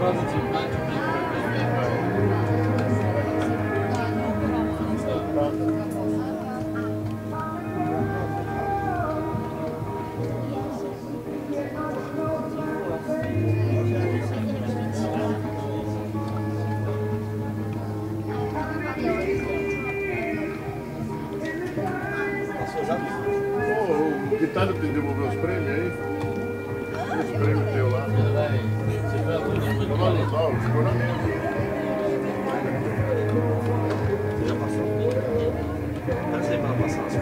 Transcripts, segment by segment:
O Vitório devolveu os prêmios? Fotos.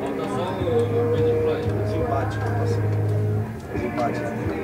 Falta só o pra ele. Desempate, passou. Desempate.